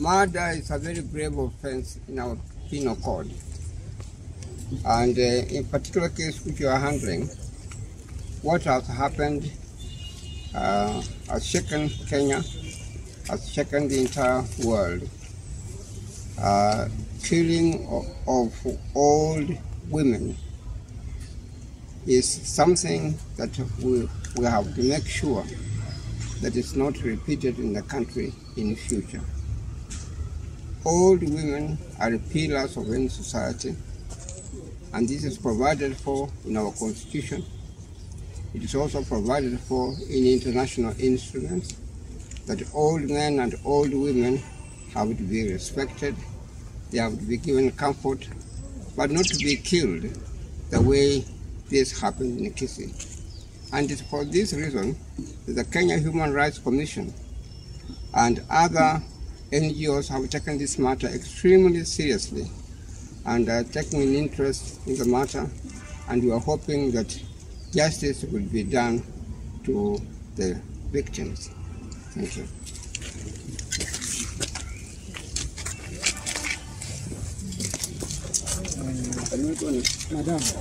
Murder is a very grave offense in our penal code. And uh, in particular case which you are handling, what has happened uh, has shaken Kenya, has shaken the entire world. Uh, killing of, of old women is something that we, we have to make sure that it's not repeated in the country in the future. Old women are the pillars of any society, and this is provided for in our constitution. It is also provided for in international instruments that old men and old women have to be respected, they have to be given comfort, but not to be killed the way this happened in Kisii. And it's for this reason that the Kenya Human Rights Commission and other NGOs have taken this matter extremely seriously and are taking an interest in the matter and we are hoping that justice will be done to the victims. Thank you. Madam.